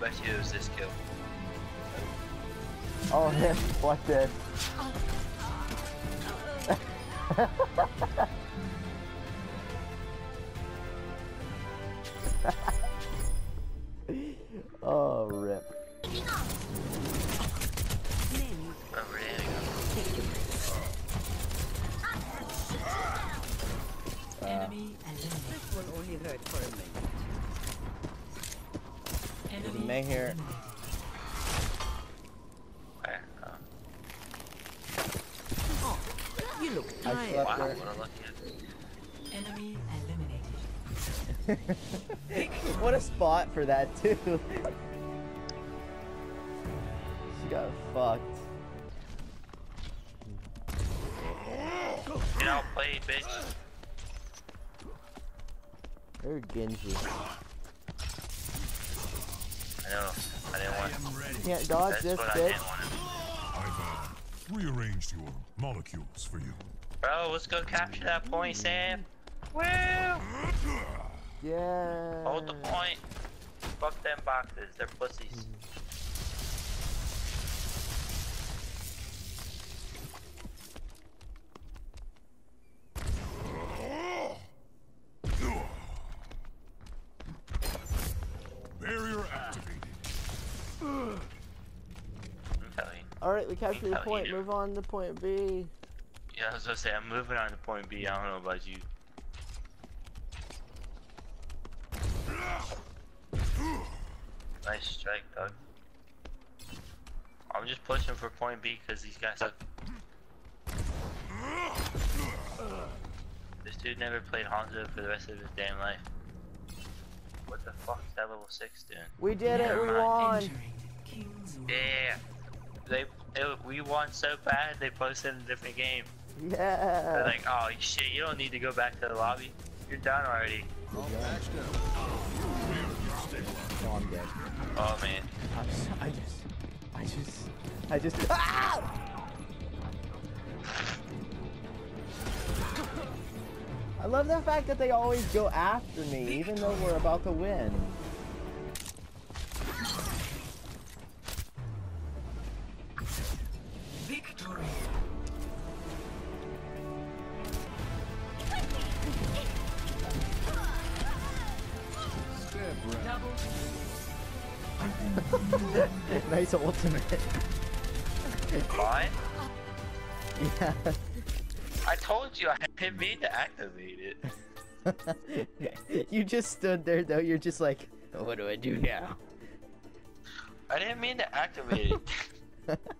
bet you it was this kill. Oh, yeah, What this? oh, rip. Oh, really? Enemy eliminated. This will only hurt for a minute. Enemy May here. Oh. Uh. Oh, you look I tired. slept Wow, what a lucky. Enemy eliminated. what a spot for that, too. she got fucked. Get out, play, bitch. They're Genji. I know. I didn't want. Can't dodge That's this, what bitch. I've uh, rearranged your molecules for you. Bro, let's go capture that point, Sam. Woo! Yeah. Hold the point. Fuck them boxes. They're pussies. Barrier activated. I'm telling you. Alright, we captured the point. you- Move on to point B. Yeah, I was gonna say, I'm moving on to point B. I don't know about you. Nice strike, Doug. I'm just pushing for point B because these guys suck. This dude never played Hanzo for the rest of his damn life. What the fuck is that level 6 doing? We did it. Never We mind. won. Entering King's Row. Yeah! They, they, we won so bad, they posted in a different game. They're Yeah. like, oh shit, you don't need to go back to the lobby. You're done already. No, I'm dead. Oh man. I just, I just, I just, I just. Ah! I love the fact that they always go after me, even though we're about to win. you just stood there though. You're just like, what do I do now? I didn't mean to activate it.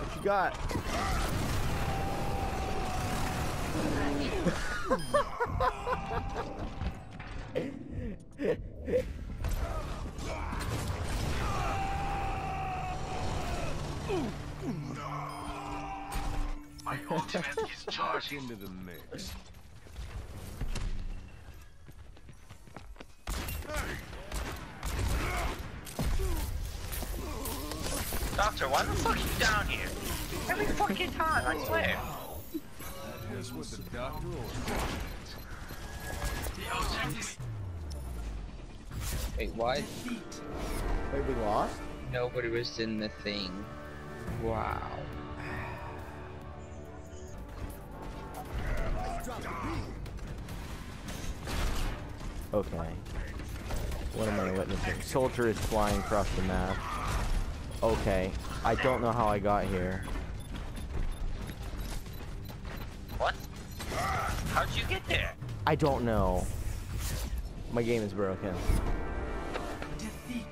What you got? My ultimate is charging into the mix. Doctor, why the fuck are you down here? Every fucking time, I swear. That's what the doctor. Wait, what? Wait, we lost? Nobody was in the thing. Wow. Okay. What am I witnessing? Soldier is flying across the map. Okay. I don't know how I got here. What? How'd you get there? I don't know. My game is broken. defeat.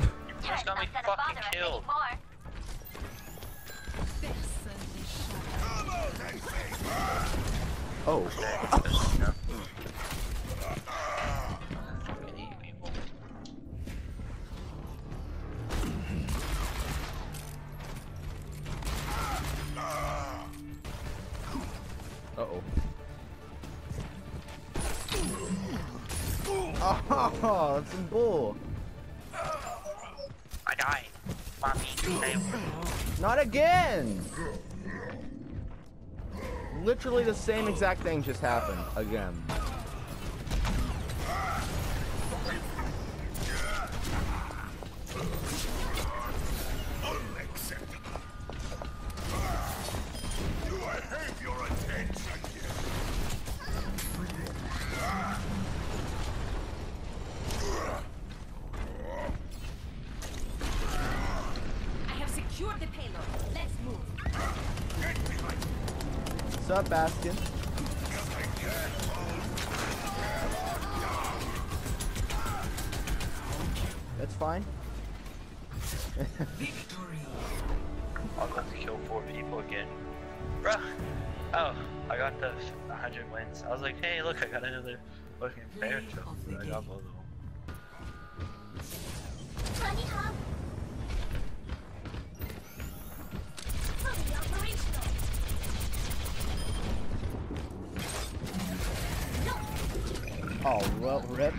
You just got me fucking killed. Oh. Fucking hate Oh, that's some bull. I died. Mommy, Not again! Literally the same exact thing just happened again. Up, Bastion? That's fine. I'll go to kill four people again. Bruh. Oh, I got the 100 wins. I was like, hey, look, I got another fucking fair trophy. I got both Oh, well, rip.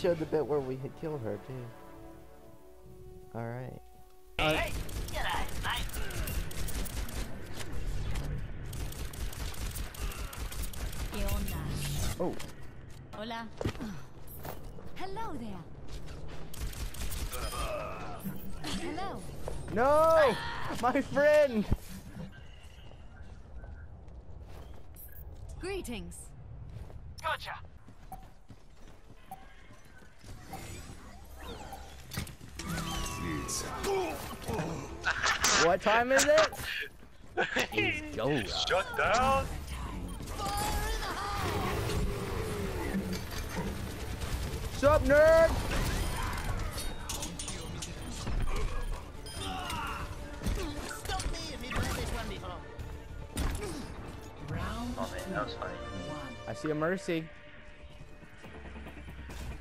Showed the bit where we had killed her too. All right. Uh, ¿Qué onda? Oh, Hola. Hello there. Hello. no, my friend. Greetings. What time is it? Let's go. Shut down! What's up, nerd? Oh man, that was funny. I see a Mercy.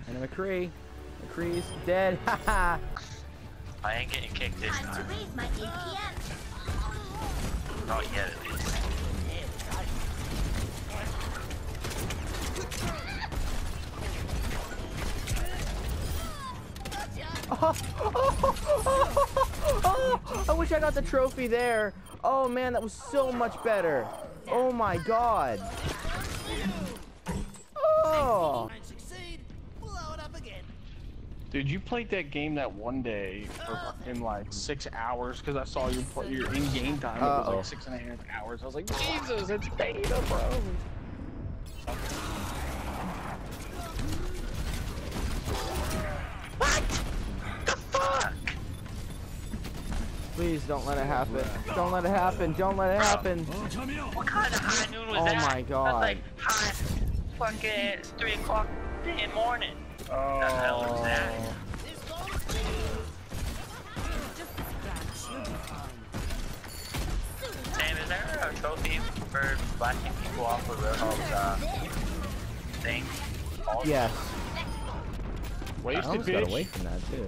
And a McCree. McCree's dead. Haha. I ain't getting kicked this time. Not yet, at least. oh, I wish I got the trophy there. Oh man, that was so much better. Oh my god. Oh. Dude, you played that game that one day for in like six hours because I saw you play your in-game time. It was Uh-oh. like six and a half hours. I was like, Jesus, it's beta, bro. What the fuck? Please don't let it happen. Don't let it happen. Don't let it happen. What kind of high noon was Oh that? my That's God. like high fucking it's 3 o'clock in the morning. The hell was that? Oh, Sam, is there a trophy for blasting people off of Roadhog's uh, thing? Also? Yes. I wasted almost got away from that too.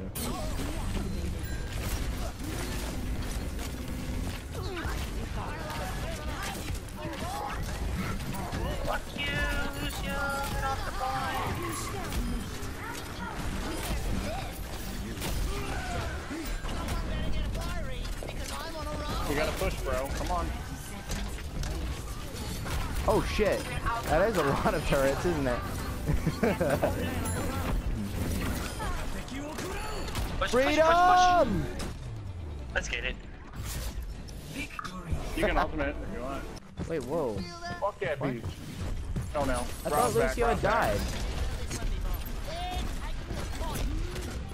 You gotta push, bro. Come on. Oh shit. That is a lot of turrets, isn't it? Push, push, push, push. Freedom! Let's get it. Victory. You can ultimate if you want. Wait, whoa. Fuck that beach. Oh no. I thought Rob's back, Lucio had Rob's back. died.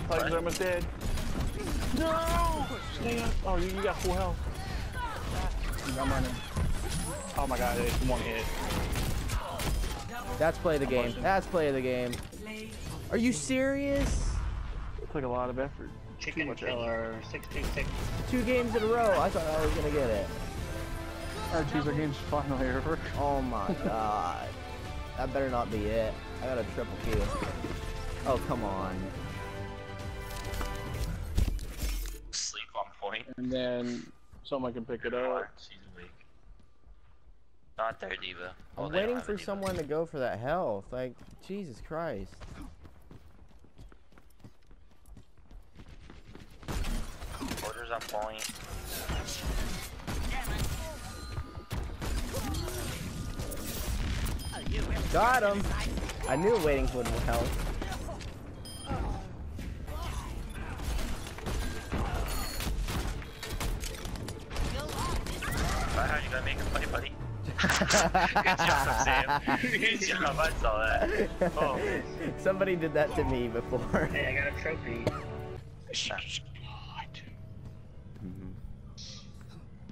Titan's almost dead. No! Stay up. Oh, you, you got full health. I'm running. Oh my god, it's one hit. That's play the game. That's play the game. Are you serious? It took a lot of effort. Chicken much killer 666. Two games in a row. I thought I was gonna get it. Alright, geez, game's finally over. Oh my god. That better not be it. I got a triple kill. Oh, come on. Sleep on point. And then someone can pick it up. Not there, D.Va. I'm Oh, don't waiting for someone to go for that health. Like, Jesus Christ. Orders on point. Got him! I knew waiting would help. Job, Sam. Good job, I saw that. Oh. Somebody did that to me before. Hey, I got a trophy.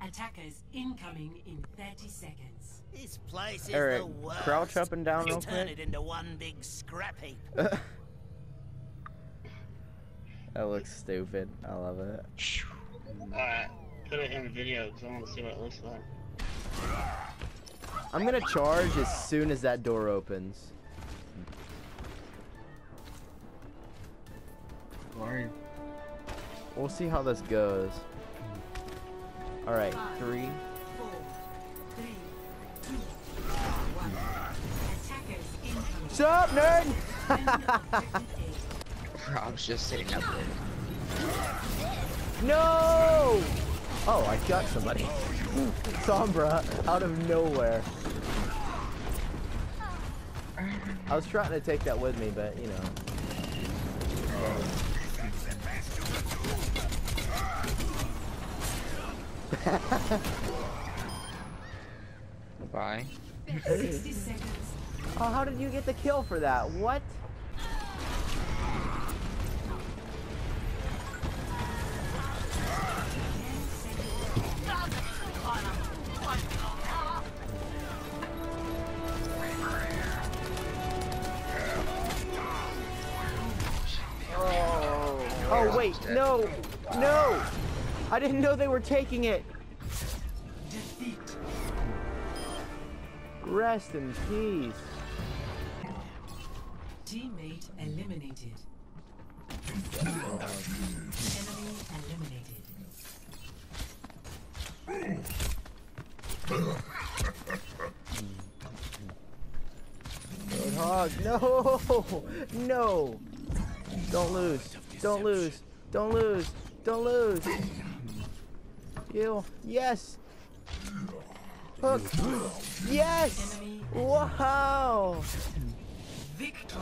Attackers incoming in 30 seconds. This place is Eric, the worst. crouch up and down you real turn it into one big scrap heap. That looks stupid. I love it. Alright, put it in the video because I want to see what it looks like. I'm gonna charge as soon as that door opens. We'll see how this goes. Alright, three. four, three, two, one. Attackers up, nerd! Rob's just sitting up there. No! Oh, I got somebody. Sombra, out of nowhere. I was trying to take that with me, but you know. Bye. 60 seconds. Oh, how did you get the kill for that? What? Wait, no, no! I didn't know they were taking it. Defeat. Rest in peace. Teammate eliminated. Enemy eliminated. Roadhog, no, no! Don't lose, don't lose, don't lose, don't lose. Kill, yes. Hook, yes. Wow. victory.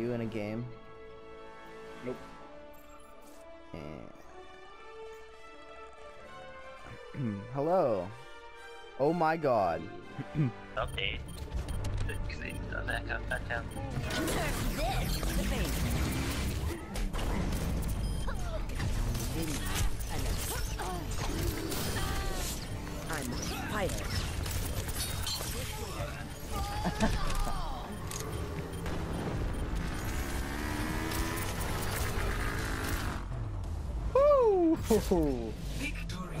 You in a game? Nope. Eh. Hello. Oh my god. Update. Because they back up, back down. I'm fired. Woo! Victory.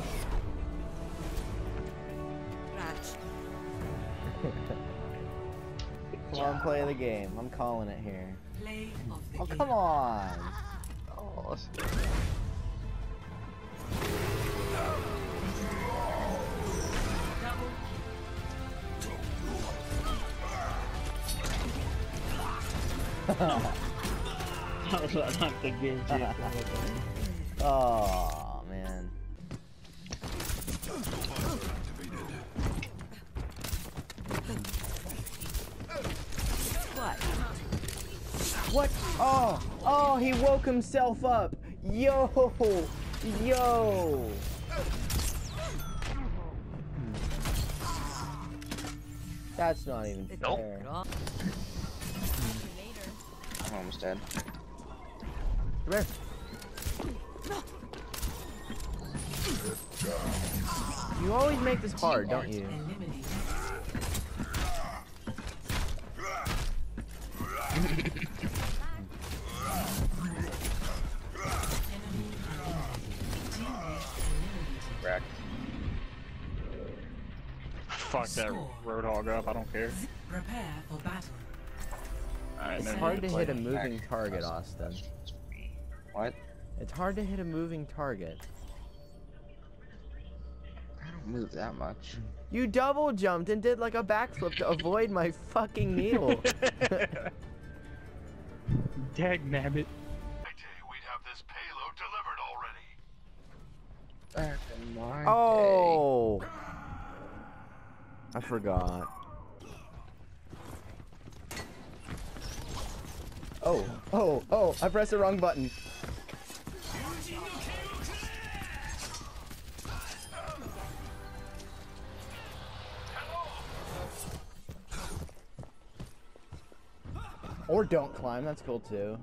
Come on, play the game. I'm calling it here. Play of the Oh, game. come on. Oh, Double That was what I like the game. Oh, What? Oh, oh, he woke himself up. Yo, yo. That's not even Nope. fair. I'm almost dead. Come here. You always make this hard, don't you? Fuck that Score. roadhog up. I don't care. Prepare for battle. Alright, It's hard to mind. hit a moving target, Austin. What? It's hard to hit a moving target. I don't move that much. You double jumped and did like a backflip to avoid my fucking needle. Dag nabbit. we'd have this payload delivered already. Back in my day. oh! I forgot. Oh, oh, oh, I pressed the wrong button. Or don't climb, that's cool too.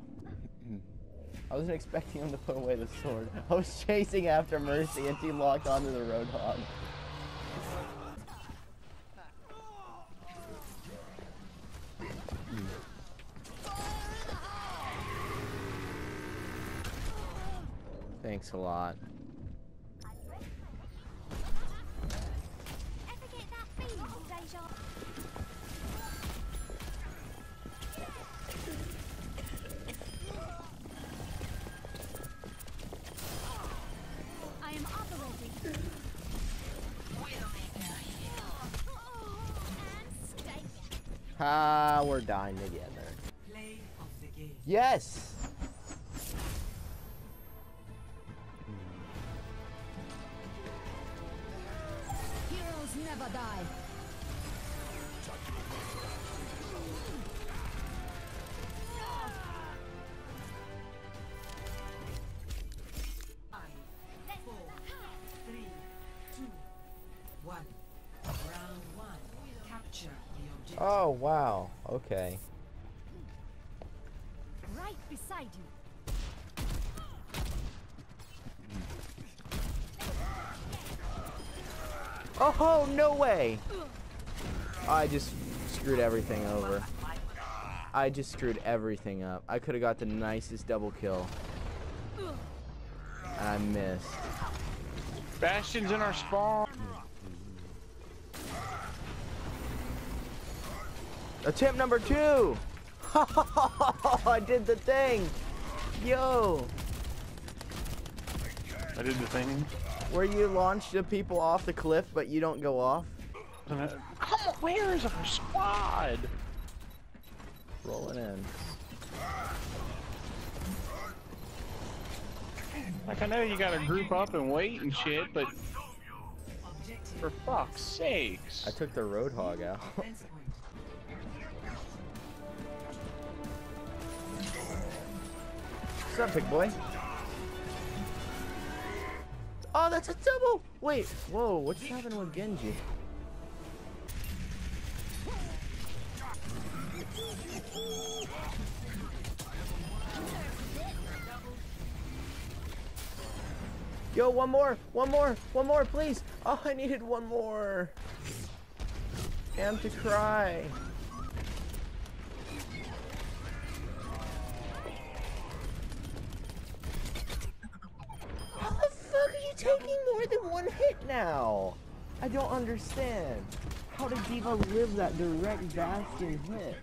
I wasn't expecting him to put away the sword. I was chasing after Mercy and she locked onto the Roadhog. Thanks a lot. Ah, we're dying together. Yes! Oh, wow. Okay. Right beside you. Oh, no way! I just screwed everything over. I just screwed everything up. I could have got the nicest double kill. And I missed. Bastion's in our spawn. Attempt number two! I did the thing! Yo! I did the thing. Where you launch the people off the cliff, but you don't go off? Come on, where is our squad? Rolling in. Like I know you gotta group up and wait and shit, but for fuck's sakes. I took the Roadhog out. What's up, big boy? Oh, that's a double! Wait, whoa, what's happening with Genji? Yo, one more, one more, one more, please! Oh, I needed one more! Am to cry. More than one hit now? I don't understand. How did D.Va live that direct Bastion hit?